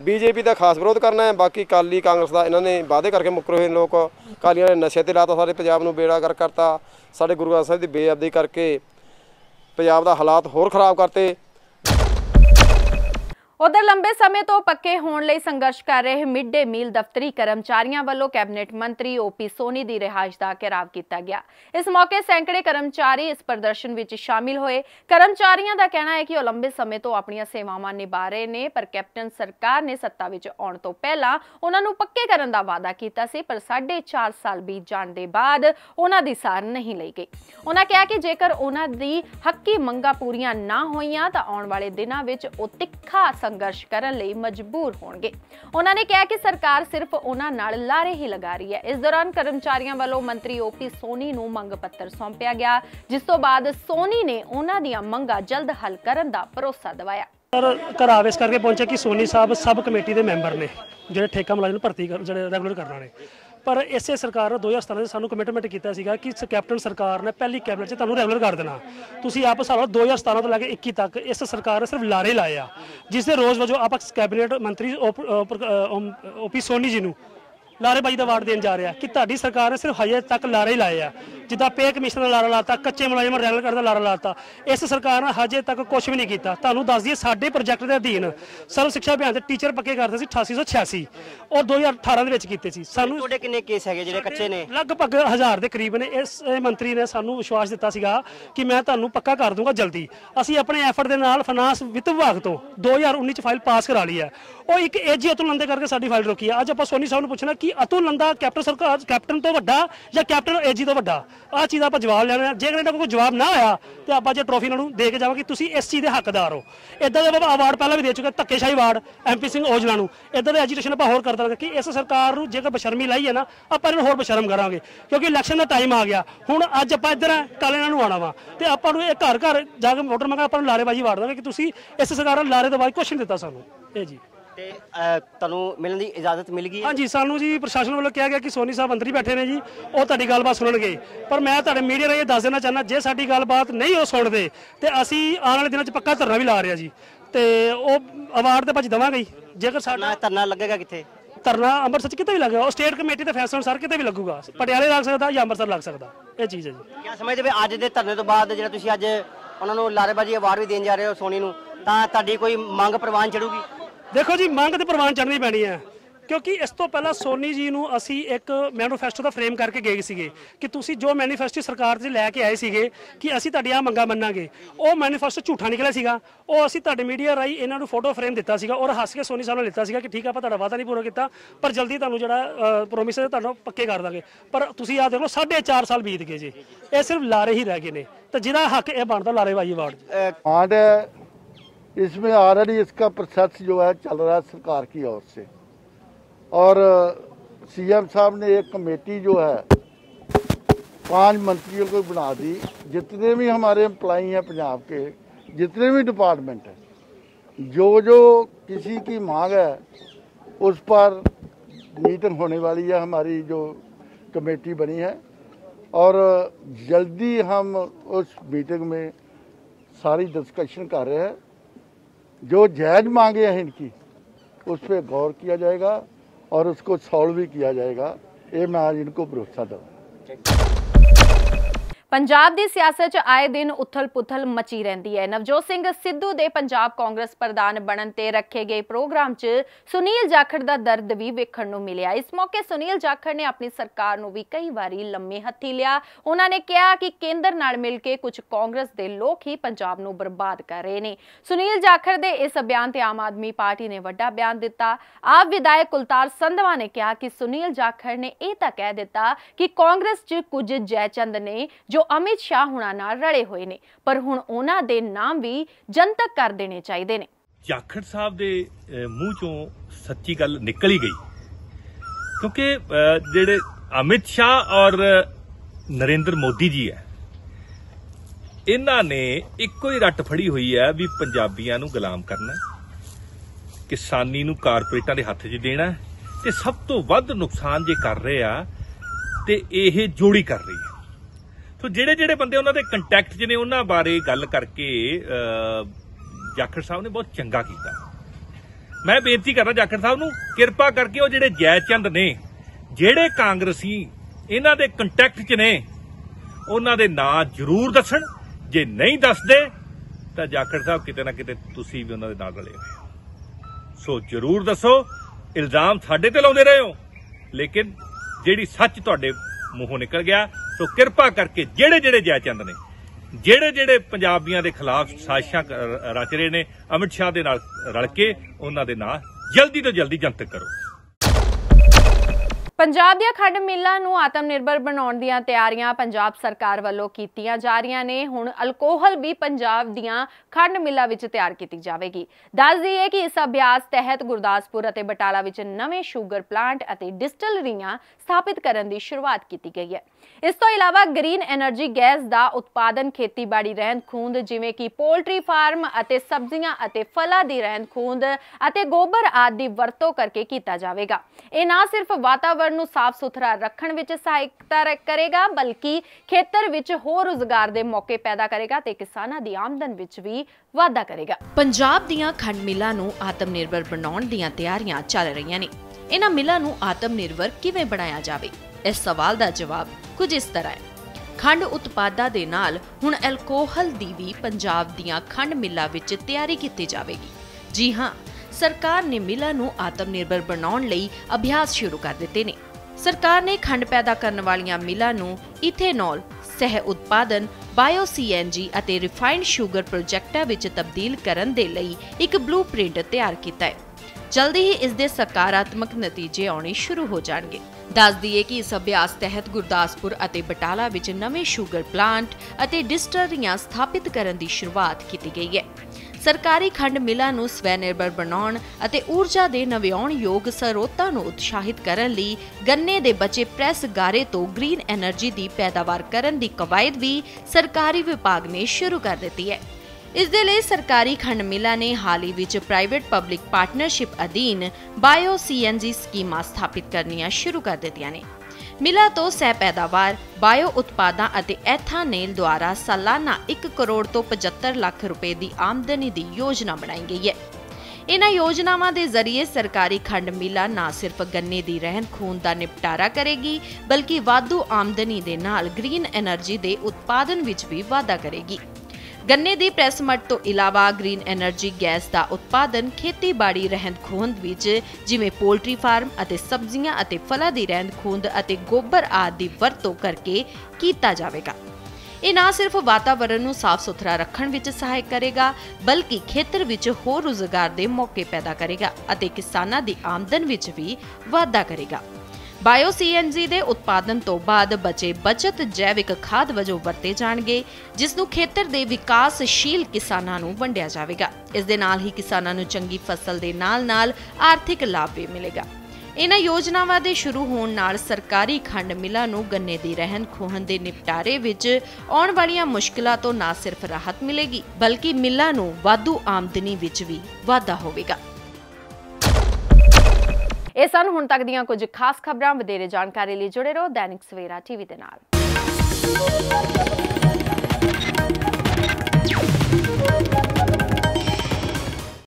ਬੀਜੇਪੀ ਦਾ ਖਾਸ ਵਿਰੋਧ ਕਰਨਾ ਹੈ, ਬਾਕੀ ਕਾਲੀ ਕਾਂਗਰਸ ਦਾ ਇਹਨਾਂ ਨੇ ਵਾਅਦੇ ਕਰਕੇ ਮੁੱਕਰ ਹੋਏ ਨੇ ਲੋਕ। ਕਾਲੀਆਂ ਨੇ ਨਸ਼ੇ ਤੇ ਲਾਤਾ, ਸਾਰੇ ਪੰਜਾਬ ਨੂੰ ਬੇੜਾ ਕਰ ਕਰਤਾ। ਸਾਡੇ ਗੁਰੂ ਗ੍ਰੰਥ ਸਾਹਿਬ ਦੀ ਬੇਅਦਬੀ ਕਰਕੇ ਪੰਜਾਬ ਦਾ ਹਾਲਾਤ ਹੋਰ ਖਰਾਬ ਕਰਤੇ। ਉਧਰ ਲੰਬੇ ਸਮੇਂ ਤੋਂ ਪੱਕੇ ਹੋਣ ਲਈ ਸੰਘਰਸ਼ ਕਰ ਰਹੇ ਮਿਡ ਡੇ ਮੀਲ ਦਫ਼ਤਰੀ ਕਰਮਚਾਰੀਆਂ ਵੱਲੋਂ ਕੈਬਨਿਟ ਮੰਤਰੀ ਓਪੀ ਸੋਨੀ ਦੀ ਰਿਹਾਇਸ਼ ਦਾ ਘਿਰਾਵ ਕੀਤਾ ਗਿਆ। ਇਸ ਮੌਕੇ ਸੈਂਕੜੇ ਕਰਮਚਾਰੀ ਇਸ ਪ੍ਰਦਰਸ਼ਨ ਵਿੱਚ ਸ਼ਾਮਿਲ ਹੋਏ। ਕਰਮਚਾਰੀਆਂ ਦਾ ਕਹਿਣਾ ਹੈ ਕਿ ਉਹ ਲੰਬੇ ਸਮੇਂ ਤੋਂ ਆਪਣੀਆਂ ਸੇਵਾਵਾਂ ਨਿਭਾ ਰਹੇ ਨੇ, ਪਰ ਕੈਪਟਨ ਸਰਕਾਰ ਨੇ ਸੱਤਾ ਵਿੱਚ ਆਉਣ ਤੋਂ ਪਹਿਲਾਂ ਉਹਨਾਂ ਨੂੰ ਪੱਕੇ ਕਰਨ ਦਾ ਵਾਅਦਾ ਕੀਤਾ ਸੀ, ਪਰ 4.5 ਸਾਲ ਬੀਤ ਜਾਣ ਦੇ ਬਾਅਦ ਉਹਨਾਂ ਦੀ ਸਾਰ ਨਹੀਂ ਲਈ ਗਈ। ਉਹਨਾਂ ਕਿਹਾ ਕਿ ਜੇਕਰ ਉਹਨਾਂ ਦੀ ਹੱਕੀ ਮੰਗਾਂ ਪੂਰੀਆਂ ਨਾ ਹੋਈਆਂ ਤਾਂ ਆਉਣ ਵਾਲੇ ਦਿਨਾਂ ਵਿੱਚ ਉਹ ਤਿੱਖਾ ਸੰਘਰਸ਼ ਕਰਨ ਲਈ ਮਜਬੂਰ ਹੋਣਗੇ। ਉਹਨਾਂ ਨੇ ਕਿਹਾ ਕਿ ਸਰਕਾਰ ਸਿਰਫ ਉਹਨਾਂ ਨਾਲ ਲਾਰੇ ਹੀ ਲਗਾ ਰਹੀ ਹੈ। ਇਸ ਦੌਰਾਨ ਕਰਮਚਾਰੀਆਂ ਵੱਲੋਂ ਮੰਤਰੀ ਓਪੀ ਸੋਨੀ ਨੂੰ ਮੰਗ ਪੱਤਰ ਸੌਂਪਿਆ ਗਿਆ, ਜਿਸ ਤੋਂ ਬਾਅਦ ਸੋਨੀ ਨੇ ਉਹਨਾਂ ਦੀਆਂ ਮੰਗਾਂ ਜਲਦ ਹੱਲ ਕਰਨ ਦਾ ਭਰੋਸਾ ਦਿਵਾਇਆ। ਸਰ ਘਰਾਵੇ ਇਸ ਕਰਕੇ ਪਹੁੰਚੇ ਕਿ ਸੋਨੀ ਸਾਹਿਬ ਸਬ ਕਮੇਟੀ ਦੇ ਮੈਂਬਰ ਨੇ, ਜਿਹੜੇ ਠੇਕਾ ਮੁਲਾਜ਼ਮ ਨੂੰ ਭਰਤੀ ਜਿਹੜੇ ਰੈਗੂਲਰ ਕਰਨਾ ਨੇ। ਪਰ ਇਸੇ ਸਰਕਾਰ ਨੇ 2017 ਚ ਸਾਨੂੰ ਕਮਿਟਮੈਂਟ ਕੀਤਾ ਸੀਗਾ ਕਿ ਕੈਪਟਨ ਸਰਕਾਰ ਨੇ ਪਹਿਲੀ ਕੈਬਨਿਟ 'ਚ ਤੁਹਾਨੂੰ ਰੈਗੂਲਰ ਕਰ ਦੇਣਾ। ਤੁਸੀਂ ਆਪ ਸਾਲ 2017 ਤੋਂ ਲੈ ਕੇ 21 ਤੱਕ ਇਸ ਸਰਕਾਰ ਨੇ ਸਿਰਫ ਲਾਰੇ ਲਾਏ ਆ, ਜਿਸ ਦੇ ਰੋਜ਼ ਵਜੋਂ ਆਪਾਂ ਕੈਬਨਿਟ ਮੰਤਰੀ ਓਪੀ ਸੋਨੀ ਜੀ ਨੂੰ ਲਾਰੇਬਾਜ਼ੀ ਦਾ ਵਾਰਡ ਦੇਣ ਜਾ ਰਿਹਾ ਕਿ ਤੁਹਾਡੀ ਸਰਕਾਰ ਨੇ ਸਿਰਫ ਹਜੇ ਤੱਕ ਲਾਰੇ ਹੀ ਲਾਏ ਆ। ਜਿੱਦਾਂ ਪੇ ਕਮਿਸ਼ਨ ਦਾ ਲਾਰਾ ਲਾਤਾ ਕੱਚੇ ਮੁਲਾਜ਼ਮ ਰੈਗੂਲਰ ਕਰਨ ਦਾ ਲਾਰਾ ਲਾਤਾ। ਇਸ ਸਰਕਾਰ ਨੇ ਹਜੇ ਤੱਕ ਕੁਝ ਵੀ ਨਹੀਂ ਕੀਤਾ। ਤੁਹਾਨੂੰ ਦੱਸ ਦਈਏ ਸਾਡੇ ਪ੍ਰੋਜੈਕਟ ਦੇ ਅਧੀਨ ਸਰਵ ਸਿੱਖਿਆ ਅਭਿਆਨ ਦੇ ਟੀਚਰ ਪੱਕੇ ਕਰਦੇ ਸੀ 8886 ਉਹ 2018 ਦੇ ਵਿੱਚ ਕੀਤੇ ਸੀ। ਸਾਨੂੰ ਤੁਹਾਡੇ ਕਿੰਨੇ ਕੇਸ ਹੈਗੇ ਜਿਹੜੇ ਕੱਚੇ ਨੇ? ਲਗਭਗ ਹਜ਼ਾਰ ਦੇ ਕਰੀਬ ਨੇ। ਇਸ ਮੰਤਰੀ ਨੇ ਸਾਨੂੰ ਵਿਸ਼ਵਾਸ ਦਿੱਤਾ ਸੀਗਾ ਕਿ ਮੈਂ ਤੁਹਾਨੂੰ ਪੱਕਾ ਕਰ ਦੂੰਗਾ ਜਲਦੀ। ਅਸੀਂ ਆਪਣੇ ਐਫਰਟ ਦੇ ਨਾਲ ਫਾਈਨਾਂਸ ਵਿੱਤ ਵਿਭਾਗ ਤੋਂ 2019 ਚ ਫਾਈਲ ਪਾਸ ਕਰਾ ਲਈ ਹੈ। ਉਹ ਇੱਕ ਏਜੀ ਅਤੁਲ ਨੰਦੇ ਕਰਕੇ ਸਾਡੀ ਫਾਈਲ ਰੁਕੀ ਹੈ। ਅੱਜ ਆਪਾਂ ਸੋਨੀ ਸਾਹਿਬ ਨੂੰ ਪੁੱਛਣਾ ਕਿ ਅਤੁਲ ਨੰਦਾ, ਕੈਪਟਨ ਸਰਕਾਰ ਕੈਪਟਨ ਤੋਂ ਵੱਡਾ ਜਾਂ ਕੈਪਟਨ ਏਜੀ ਤੋਂ ਵੱਡਾ? ਆਹ ਚੀਜ਼ ਦਾ ਆਪਾਂ ਜਵਾਬ ਲੈਣਾ ਹੈ। ਜੇ ਇਹਨਾਂ ਦਾ ਕੋਈ ਜਵਾਬ ਨਾ ਆਇਆ, ਤੇ ਆਪਾਂ ਜੇ ਟਰੋਫੀ ਇਹਨਾਂ ਨੂੰ ਦੇ ਕੇ ਜਾਵਾਂਗੇ, ਤੁਸੀਂ ਇਸ ਚੀਜ਼ ਦੇ ਹੱਕਦਾਰ ਹੋ। ਇਦਾਂ ਦੇ ਆਪਾਂ ਅਵਾਰਡ ਪਹਿਲਾਂ ਵੀ ਦੇ ਚੁੱਕੇ ਧੱਕੇਸ਼ਾਹੀ ਅਵਾਰਡ ਐਮਪੀ ਸਿੰਘ ਔਜਲਾ ਨੂੰ। ਇਦਾਂ ਦੇ ਐਜੀਟੇਸ਼ਨ ਆਪਾਂ ਹੋਰ ਕਰ ਦਾਂਗੇ ਕਿ ਇਸ ਸਰਕਾਰ ਨੂੰ ਜੇਕਰ ਬਸ਼ਰਮੀ ਲਾਈ ਹੈ ਨਾ, ਆਪਾਂ ਇਹਨਾਂ ਨੂੰ ਹੋਰ ਬਸ਼ਰਮ ਕਰਾਂਗੇ। ਕਿਉਂਕਿ ਇਲੈਕਸ਼ਨ ਦਾ ਟਾਈਮ ਆ ਗਿਆ। ਹੁਣ ਅੱਜ ਆਪਾਂ ਇੱਧਰ ਆ ਕੱਲ ਇਹਨਾਂ ਨੂੰ ਆਣਾ ਵਾ। ਤੇ ਆਪਾਂ ਨੂੰ ਇਹ ਘਰ ਘਰ ਜਾ ਕੇ ਵੋਟਰ ਮੰਗਾ ਆਪਾਂ ਨੂੰ ਲਾਰੇਬਾਜ਼ੀ ਵਾਰ ਦਾਂਗੇ ਕਿ ਤੁਸੀਂ ਇਸ ਸਰਕਾਰ ਨੇ ਲਾਰੇ ਤੋਂ ਬਾਅਦ ਕੁਛ ਨਹੀਂ ਦਿੱਤਾ ਸਾਨੂੰ। ਇਹ ਜੀ। ਤੇ ਅਹ, ਤੁਹਾਨੂੰ ਮਿਲਣ ਦੀ ਇਜਾਜ਼ਤ ਮਿਲ ਗਈ ਹੈ? ਹਾਂਜੀ ਸਾਨੂੰ ਜੀ ਪ੍ਰਸ਼ਾਸਨ ਵੱਲੋਂ ਕਿਹਾ ਗਿਆ ਕਿ ਸੋਨੀ ਸਾਹਿਬ ਅੰਦਰ ਹੀ ਬੈਠੇ ਨੇ ਜੀ ਉਹ ਤੁਹਾਡੀ ਗੱਲਬਾਤ ਸੁਣਨਗੇ। ਪਰ ਮੈਂ ਤੁਹਾਡੇ ਮੀਡੀਆ ਰਾਹੀਂ ਇਹ ਦੱਸ ਦੇਣਾ ਚਾਹੁੰਦਾ ਜੇ ਸਾਡੀ ਗੱਲਬਾਤ ਨਹੀਂ ਉਹ ਸੁਣਦੇ ਤੇ ਅਸੀਂ ਆਉਣ ਵਾਲੇ ਦਿਨਾਂ 'ਚ ਪੱਕਾ ਧਰਨਾ ਵੀ ਲਾ ਰਹੇ ਜੀ। ਤੇ ਉਹ ਅਵਾਰਡ ਤੇ ਭਾਜੀ ਦਵਾਂਗੇ ਹੀ ਜੇਕਰ ਸਾਡਾ ਨਾ ਧਰਨਾ ਲੱਗੇਗਾ ਕਿੱਥੇ? ਧਰਨਾ ਅੰਮ੍ਰਿਤਸਰ 'ਚ ਕਿਤੇ ਵੀ ਲੱਗੇਗਾ ਉਹ ਸਟੇਟ ਕਮੇਟੀ ਦੇ ਫੈਸਲੇ ਅਨੁਸਾਰ ਕਿਤੇ ਵੀ ਲੱਗੂਗਾ। ਪਟਿਆਲੇ ਲੱਗ ਸਕਦਾ ਜਾਂ ਅੰਮ੍ਰਿਤਸਰ ਲੱਗ ਸਕਦਾ ਇਹ ਚੀਜ਼ ਹੈ ਜੀ। ਕਿਆ ਸਮਝਦੇ ਵੀ ਅੱਜ ਦੇ ਧਰਨੇ ਤੋਂ ਬਾਅਦ ਜਿਹੜਾ ਤੁਸੀਂ ਅੱਜ ਉਹਨਾਂ ਨੂੰ ਲਾਰੇਬਾਜ਼ੀ ਅਵਾਰਡ ਵੀ ਦੇਣ ਜਾ ਰਹੇ ਹੋ ਸੋਨੀ ਨੂੰ ਤਾਂ ਤੁਹਾਡੀ ਕੋਈ ਮੰਗ ਪ੍ਰਵਾਨ ਚੜੂਗੀ? ਦੇਖੋ ਜੀ, ਮੰਗ ਤੇ ਪ੍ਰਵਾਨ ਚੜ੍ਹਨੀ ਪੈਣੀ ਹੈ। ਕਿਉਂਕਿ ਇਸ ਤੋਂ ਪਹਿਲਾਂ ਸੋਨੀ ਜੀ ਨੂੰ ਅਸੀਂ ਇੱਕ ਮੈਨੀਫੈਸਟੋ ਦਾ ਫਰੇਮ ਕਰਕੇ ਗਏ ਸੀਗੇ ਕਿ ਤੁਸੀਂ ਜੋ ਮੈਨੀਫੈਸਟੋ ਸਰਕਾਰ ਦੇ ਲੈ ਕੇ ਆਏ ਸੀਗੇ ਕਿ ਅਸੀਂ ਤੁਹਾਡੀਆਂ ਮੰਗਾਂ ਮੰਨਾਂਗੇ। ਉਹ ਮੈਨੀਫੈਸਟੋ ਝੂਠਾ ਨਿਕਲਿਆ ਸੀਗਾ। ਉਹ ਅਸੀਂ ਤੁਹਾਡੇ ਮੀਡੀਆ ਰਾਈ ਇਹਨਾਂ ਨੂੰ ਫੋਟੋ ਫਰੇਮ ਦਿੱਤਾ ਸੀਗਾ ਔਰ ਹੱਸ ਕੇ ਸੋਨੀ ਸਾਹਿਬ ਨੇ ਲਿੱਤਾ ਸੀਗਾ ਕਿ ਠੀਕ ਆ, ਆਪਾਂ ਤੁਹਾਡਾ ਵਾਅਦਾ ਨਹੀਂ ਪੂਰਾ ਕੀਤਾ, ਪਰ ਜਲਦੀ ਤੁਹਾਨੂੰ ਜਿਹੜਾ ਪ੍ਰੋਮਿਸ ਹੈ ਤੁਹਾਨੂੰ ਪੱਕੇ ਕਰ ਦਾਂਗੇ। ਪਰ ਤੁਸੀਂ ਆ ਦੇਖ ਲਓ 4.5 ਸਾਲ ਬੀਤ ਗਏ ਜੀ। ਇਹ ਸਿਰਫ ਲਾਰੇ ਹੀ ਰਹਿ ਗਏ ਨੇ। ਤਾਂ ਜਿਹਦਾ ਹੱਕ ਇਹ ਬਣਦਾ ਲਾਰੇਵਾਈ ਅਵਾਰਡ। ਕਾਂਡ इसमें ऑलरेडी इसका प्रोसेस जो है चल रहा है सरकार की ओर से। और सीएम साहब ने एक कमेटी जो है, पाँच मंत्रियों को बना दी। जितने भी हमारे एम्प्लाई हैं पंजाब के, जितने भी डिपार्टमेंट हैं जो जो किसी की मांग है, उस पर मीटिंग होने वाली है हमारी जो कमेटी बनी है। और, जल्दी हम उस मीटिंग में सारी डिस्कशन कर रहे हैं। जो जायज मांगे हैं इनकी उस पर गौर किया जाएगा और उसको सॉल्व भी किया जाएगा ये मैं आज इनको भरोसा दूँ ਪੰਜਾਬ ਦੀ ਸਿਆਸਤ 'ਚ ਆਏ ਦਿਨ ਉਥਲ-ਪੁਥਲ ਮਚੀ ਰਹਿੰਦੀ ਹੈ। ਨਵਜੋਤ ਸਿੰਘ ਸਿੱਧੂ ਦੇ ਪੰਜਾਬ ਕਾਂਗਰਸ ਪ੍ਰਧਾਨ ਬਣਨ ਤੇ ਰੱਖੇ ਗਏ ਪ੍ਰੋਗਰਾਮ 'ਚ ਸੁਨੀਲ ਜਾਖੜ ਦਾ ਦਰਦ ਵੀ ਵੇਖਣ ਨੂੰ ਮਿਲਿਆ। ਇਸ ਮੌਕੇ ਸੁਨੀਲ ਜਾਖੜ ਨੇ ਆਪਣੀ ਸਰਕਾਰ ਨੂੰ ਵੀ ਕਈ ਵਾਰੀ ਲੰਮੇ ਹੱਥੀ ਲਿਆ। ਉਹਨਾਂ ਨੇ ਕਿਹਾ ਕਿ ਕੇਂਦਰ ਨਾਲ ਮਿਲ ਕੇ ਕੁਝ ਕਾਂਗਰਸ ਦੇ ਲੋਕ ਹੀ ਪੰਜਾਬ ਨੂੰ ਬਰਬਾਦ ਕਰ ਰਹੇ ਨੇ। ਸੁਨੀਲ ਜਾਖੜ ਦੇ ਇਸ ਬਿਆਨ ਤੇ ਆਮ ਆਦਮੀ ਪਾਰਟੀ ਨੇ ਵੱਡਾ ਬਿਆਨ ਦਿੱਤਾ। ਆਪ ਵਿਧਾਇਕ ਕੁਲਤਾਰ ਸੰਧਵਾ ਨੇ ਕਿਹਾ ਕਿ ਸੁਨੀਲ ਜਾਖੜ ਨੇ ਇਹ ਤਾਂ ਕਹਿ ਦਿੱਤਾ ਕਿ ਕਾਂਗਰਸ 'ਚ ਕੁਝ ਜੈਚੰਦ ਨੇ ਜੋ ਅਮਿਤ ਸ਼ਾਹ ਹੁਣਾਂ ਨਾਲ ਰਲੇ ਹੋਏ ਨੇ, ਪਰ ਹੁਣ ਉਹਨਾਂ ਦੇ ਨਾਮ ਵੀ ਜਨਤਕ ਕਰ ਦੇਣੇ ਚਾਹੀਦੇ ਨੇ। ਜਾਖੜ ਸਾਹਿਬ ਦੇ ਮੂੰਹ ਚੋਂ ਸੱਚੀ ਗੱਲ ਨਿਕਲ ਹੀ ਗਈ। ਕਿਉਂਕਿ ਜਿਹੜੇ ਅਮਿਤ ਸ਼ਾਹ ਔਰ ਨਰਿੰਦਰ ਮੋਦੀ ਜੀ ਹੈ, ਇਹਨਾਂ ਨੇ ਇੱਕੋ ਹੀ ਰੱਟ ਫੜੀ ਹੋਈ ਹੈ ਵੀ ਪੰਜਾਬੀਆਂ ਨੂੰ ਗੁਲਾਮ ਕਰਨਾ ਕਿਸਾਨੀ ਨੂੰ ਕਾਰਪੋਰੇਟਾਂ ਦੇ ਹੱਥ 'ਚ ਦੇਣਾ ਤੇ ਸਭ ਤੋਂ ਵੱਧ ਨੁਕਸਾਨ ਜੇ ਕਰ ਰਹੇ ਆ, ਤੇ ਇਹ ਜੋੜੀ ਕਰ ਰਹੀ ਹੈ। ਸੋ ਜਿਹੜੇ ਜਿਹੜੇ ਬੰਦੇ ਉਹਨਾਂ ਦੇ ਕੰਟੈਕਟ 'ਚ ਨੇ, ਉਹਨਾਂ ਬਾਰੇ ਗੱਲ ਕਰਕੇ ਜਾਖੜ ਸਾਹਿਬ ਨੇ ਬਹੁਤ ਚੰਗਾ ਕੀਤਾ। ਮੈਂ ਬੇਨਤੀ ਕਰਦਾ ਜਾਖੜ ਸਾਹਿਬ ਨੂੰ, ਕਿਰਪਾ ਕਰਕੇ ਉਹ ਜਿਹੜੇ ਜੈਚੰਦ ਨੇ, ਜਿਹੜੇ ਕਾਂਗਰਸੀ ਇਹਨਾਂ ਦੇ ਕੰਟੈਕਟ 'ਚ ਨੇ, ਉਹਨਾਂ ਦੇ ਨਾਂ ਜ਼ਰੂਰ ਦੱਸਣ। ਜੇ ਨਹੀਂ ਦੱਸਦੇ, ਤਾਂ ਜਾਖੜ ਸਾਹਿਬ ਕਿਤੇ ਨਾ ਕਿਤੇ ਤੁਸੀਂ ਵੀ ਉਹਨਾਂ ਦੇ ਨਾਲ ਰਲੇ ਹੋ। ਸੋ ਜ਼ਰੂਰ ਦੱਸੋ, ਇਲਜ਼ਾਮ ਸਾਡੇ ਤੇ ਲਾਉਂਦੇ ਰਹੇ ਹੋ। ਲੇਕਿਨ ਜਿਹੜੀ ਸੱਚ ਤੁਹਾਡੇ ਮੂੰਹੋਂ ਨਿਕਲ ਗਿਆ। ਸੋ ਕਿਰਪਾ ਕਰਕੇ ਜਿਹੜੇ ਜਿਹੜੇ ਜੈਚੰਦ ਨੇ, ਜਿਹੜੇ ਜਿਹੜੇ ਪੰਜਾਬੀਆਂ ਦੇ ਖਿਲਾਫ ਸਾਜ਼ਿਸ਼ਾਂ ਕ- ਰਚ ਰਹੇ ਨੇ, ਅਮਿਤ ਸ਼ਾਹ ਦੇ ਨਾਲ ਰਲ ਕੇ ਉਹਨਾਂ ਦੇ ਨਾਂ ਜਲਦੀ ਤੋਂ ਜਲਦੀ ਜਨਤਕ ਕਰੋ। ਪੰਜਾਬ ਦੀਆਂ ਖੰਡ ਮਿੱਲਾਂ ਨੂੰ ਆਤਮ ਨਿਰਭਰ ਬਣਾਉਣ ਦੀਆਂ ਤਿਆਰੀਆਂ ਪੰਜਾਬ ਸਰਕਾਰ ਵੱਲੋਂ ਕੀਤੀਆਂ ਜਾ ਰਹੀਆਂ ਨੇ। ਹੁਣ ਅਲਕੋਹਲ ਵੀ ਪੰਜਾਬ ਦੀਆਂ ਖੰਡ ਮਿੱਲਾਂ ਵਿੱਚ ਤਿਆਰ ਕੀਤੀ ਜਾਵੇਗੀ। ਦੱਸ ਦਈਏ ਕਿ ਇਸ ਅਭਿਆਸ ਤਹਿਤ ਗੁਰਦਾਸਪੁਰ ਅਤੇ ਬਟਾਲਾ ਵਿੱਚ ਨਵੇਂ ਸ਼ੂਗਰ ਪਲਾਂਟ ਅਤੇ ਡਿਸਟਿਲਰੀਆਂ ਸਥਾਪਿਤ ਕਰਨ ਦੀ ਸ਼ੁਰੂਆਤ ਕੀਤੀ ਗਈ ਹੈ। ਇਸ ਤੋਂ ਇਲਾਵਾ ਗ੍ਰੀਨ એનર્ਜੀ ਗੈਸ ਦਾ ਉਤਪਾਦਨ ਖੇਤੀਬਾੜੀ ਰਹਿੰਦ ਖੂੰਦ ਜਿਵੇਂ ਕਿ ਪੋਲਟਰੀ ਫਾਰਮ ਅਤੇ ਸਬਜ਼ੀਆਂ ਅਤੇ ਫਲਾਂ ਦੀ ਰਹਿੰਦ ਖੂੰਦ ਅਤੇ ਗੋਬਰ ਆਦਿ ਦੀ ਵਰਤੋਂ ਕਰਕੇ ਕੀਤਾ ਜਾਵੇਗਾ। ਇਹ ਨਾ ਸਿਰਫ ਵਾਤਾਵਰਣ ਨੂੰ ਸਾਫ਼ ਸੁਥਰਾ ਰੱਖਣ ਵਿੱਚ ਸਹਾਇਤਾ ਕਰੇਗਾ, ਬਲਕਿ ਖੇਤਰ ਵਿੱਚ ਹੋਰ ਰੋਜ਼ਗਾਰ ਦੇ ਮੌਕੇ ਪੈਦਾ ਕਰੇਗਾ ਤੇ ਕਿਸਾਨਾਂ ਦੀ ਆਮਦਨ ਵਿੱਚ ਵੀ ਵਾਧਾ ਕਰੇਗਾ। ਪੰਜਾਬ ਦੀਆਂ ਖੰਡ ਮਿਲਾਂ ਨੂੰ ਆਤਮ ਨਿਰਭਰ ਬਣਾਉਣ ਦੀਆਂ ਤਿਆਰੀਆਂ ਚੱਲ ਰਹੀਆਂ ਨੇ। ਇਹਨਾਂ ਮਿਲਾਂ ਨੂੰ ਆਤਮ ਨਿਰਭਰ ਕਿਵੇਂ ਬਣਾਇਆ ਜਾਵੇ? ਇਸ ਸਵਾਲ ਦਾ ਜਵਾਬ ਕੁਝ ਇਸ ਤਰ੍ਹਾਂ ਹੈ। ਖੰਡ ਉਤਪਾਦਾਂ ਦੇ ਨਾਲ ਹੁਣ ਐਲਕੋਹਲ ਦੀ ਵੀ ਪੰਜਾਬ ਦੀਆਂ ਖੰਡ ਮਿੱਲਾਂ ਵਿੱਚ ਤਿਆਰੀ ਕੀਤੀ ਜਾਵੇਗੀ। ਜੀ ਹਾਂ, ਸਰਕਾਰ ਨੇ ਮਿੱਲਾਂ ਨੂੰ ਆਤਮ ਨਿਰਭਰ ਬਣਾਉਣ ਲਈ ਅਭਿਆਸ ਸ਼ੁਰੂ ਕਰ ਦਿੱਤੇ ਨੇ। ਸਰਕਾਰ ਨੇ ਖੰਡ ਪੈਦਾ ਕਰਨ ਵਾਲੀਆਂ ਮਿਲਾਂ ਨੂੰ ਇਥੇਨੋਲ, ਸਹਿ ਉਤਪਾਦਨ ਬਾਇਓ ਸੀਐਨਜੀ ਅਤੇ ਰਿਫਾਈਨਡ ਸ਼ੂਗਰ ਪ੍ਰੋਜੈਕਟਾਂ ਵਿੱਚ ਤਬਦੀਲ ਕਰਨ ਦੇ ਲਈ ਇੱਕ ਬਲੂਪ੍ਰਿੰਟ ਤਿਆਰ ਕੀਤਾ ਹੈ। ਜਲਦੀ ਹੀ ਇਸ ਦੇ ਸਕਾਰਾਤਮਕ ਨਤੀਜੇ ਆਉਣੇ ਸ਼ੁਰੂ ਹੋ ਜਾਣਗੇ। ਦੱਸ ਦਈਏ ਕਿ ਇਸ ਅਭਿਆਸ ਤਹਿਤ ਗੁਰਦਾਸਪੁਰ ਅਤੇ ਬਟਾਲਾ ਵਿੱਚ ਨਵੇਂ ਸ਼ੂਗਰ ਪਲਾਂਟ ਅਤੇ ਡਿਸਟਲਰੀਆਂ ਸਥਾਪਿਤ ਕਰਨ ਦੀ ਸ਼ੁਰੂਆਤ ਕੀਤੀ ਗਈ ਹੈ। ਸਰਕਾਰੀ ਖੰਡ ਮਿਲਾਂ ਨੂੰ ਸਵੈ ਨਿਰਭਰ ਬਣਾਉਣ ਅਤੇ ਊਰਜਾ ਦੇ ਨਵਿਆਉਣ ਯੋਗ ਸਰੋਤਾਂ ਨੂੰ ਉਤਸ਼ਾਹਿਤ ਕਰਨ ਲਈ ਗੰਨੇ ਦੇ ਬਚੇ ਪ੍ਰੈਸ ਗਾਰੇ ਤੋਂ ਗ੍ਰੀਨ એનર્ਜੀ ਦੀ ਪੈਦਾਵਾਰ ਕਰਨ ਦੀ ਕਵਾਇਦ ਵੀ ਸਰਕਾਰੀ ਵਿਭਾਗ ਨੇ ਸ਼ੁਰੂ ਕਰ ਦਿੱਤੀ ਹੈ। ਇਸ ਦੇ ਲਈ ਸਰਕਾਰੀ ਖੰਡ ਮਿਲਾਂ ਨੇ ਹਾਲ ਹੀ ਵਿੱਚ ਪ੍ਰਾਈਵੇਟ ਪਬਲਿਕ ਪਾਰਟਨਰਸ਼ਿਪ ਅਧੀਨ ਬਾਇਓ ਸੀਐਨਜੀ ਸਕੀਮਾਂ ਸਥਾਪਿਤ ਕਰਨੀਆਂ ਸ਼ੁਰੂ ਕਰ ਦਿੱਤੀਆਂ ਨੇ। ਮਿਲਾ ਤੋਂ ਸਹਿ ਪੈਦਾਵਾਰ ਬਾਇਓ ਉਤਪਾਦਾਂ ਅਤੇ ਐਥਾਨੇਲ ਦੁਆਰਾ ਸਾਲਾਨਾ 1 ਕਰੋੜ ਤੋਂ 75 ਲੱਖ ਰੁਪਏ ਦੀ ਆਮਦਨੀ ਦੀ ਯੋਜਨਾ ਬਣਾਈ ਗਈ ਹੈ। ਇਨ੍ਹਾਂ ਯੋਜਨਾਵਾਂ ਦੇ ਜ਼ਰੀਏ ਸਰਕਾਰੀ ਖੰਡ ਮਿਲਾ ਨਾ ਸਿਰਫ ਗੰਨੇ ਦੀ ਰਹਿਣ ਖੂਨ ਦਾ ਨਿਪਟਾਰਾ ਕਰੇਗੀ, ਬਲਕਿ ਵਾਧੂ ਆਮਦਨੀ ਦੇ ਨਾਲ ਗ੍ਰੀਨ એનર્ਜੀ ਦੇ ਉਤਪਾਦਨ ਵਿੱਚ ਵੀ ਵਾਧਾ ਕਰੇਗੀ। ਗੰਨੇ ਦੀ ਪ੍ਰੈਸ ਮੱਟ ਤੋਂ ਇਲਾਵਾ ਗ੍ਰੀਨ એનર્ਜੀ ਗੈਸ ਦਾ ਉਤਪਾਦਨ ਖੇਤੀਬਾੜੀ ਰਹਿੰਦ ਖੂੰਹਦ ਵਿੱਚ, ਜਿਵੇਂ ਪੋਲਟਰੀ ਫਾਰਮ ਅਤੇ ਸਬਜ਼ੀਆਂ ਅਤੇ ਫਲਾਂ ਦੀ ਰਹਿੰਦ ਖੂੰਹਦ ਅਤੇ ਗੋਬਰ ਆਦਿ ਦੀ ਵਰਤੋਂ ਕਰਕੇ ਕੀਤਾ ਜਾਵੇਗਾ। ਇਹ ਨਾ ਸਿਰਫ ਵਾਤਾਵਰਣ ਨੂੰ ਸਾਫ਼ ਸੁਥਰਾ ਰੱਖਣ ਵਿੱਚ ਸਹਾਇਕ ਕਰੇਗਾ, ਬਲਕਿ ਖੇਤਰ ਵਿੱਚ ਹੋਰ ਰੋਜ਼ਗਾਰ ਦੇ ਮੌਕੇ ਪੈਦਾ ਕਰੇਗਾ ਅਤੇ ਕਿਸਾਨਾਂ ਦੀ ਆਮਦਨ ਵਿੱਚ ਵੀ ਵਾਧਾ ਕਰੇਗਾ। ਬਾਇਓ ਸੀਐਨਜੀ ਦੇ ਉਤਪਾਦਨ ਤੋਂ ਬਾਅਦ ਬਚੇ ਬਚਤ ਜੈਵਿਕ ਖਾਦ ਵਜੋਂ ਵਰਤੇ ਜਾਣਗੇ, ਜਿਸ ਨੂੰ ਖੇਤਰ ਦੇ ਵਿਕਾਸਸ਼ੀਲ ਕਿਸਾਨਾਂ ਨੂੰ ਵੰਡਿਆ ਜਾਵੇਗਾ। ਇਸ ਦੇ ਨਾਲ ਹੀ ਕਿਸਾਨਾਂ ਨੂੰ ਚੰਗੀ ਫਸਲ ਦੇ ਨਾਲ-ਨਾਲ ਆਰਥਿਕ ਲਾਭ ਵੀ ਮਿਲੇਗਾ। ਇਨ੍ਹਾਂ ਯੋਜਨਾਵਾਂ ਦੇ ਸ਼ੁਰੂ ਹੋਣ ਨਾਲ ਸਰਕਾਰੀ ਖੰਡ ਮਿਲਾਂ ਨੂੰ ਗੰਨੇ ਦੀ ਰਹਿਣ ਖੋਹਣ ਦੇ ਨਿਪਟਾਰੇ ਵਿੱਚ ਆਉਣ ਵਾਲੀਆਂ ਮੁਸ਼ਕਲਾਂ ਤੋਂ ਨਾ ਸਿਰਫ ਰਾਹਤ ਮਿਲੇਗੀ, ਬਲਕਿ ਮਿੱਲਾਂ ਨੂੰ ਵਾਧੂ ਆਮਦਨੀ ਵਿੱਚ ਵੀ ਵਾਧਾ ਹੋਵੇਗਾ। ਇਹ ਸਨ ਹੁਣ ਤੱਕ ਦੀਆਂ ਕੁਝ ਖਾਸ ਖਬਰਾਂ। ਵਧੇਰੇ ਜਾਣਕਾਰੀ ਲਈ ਜੁੜੇ ਰਹੋ ਦੈਨਿਕ ਸਵੇਰਾ ਟੀਵੀ ਦੇ ਨਾਲ।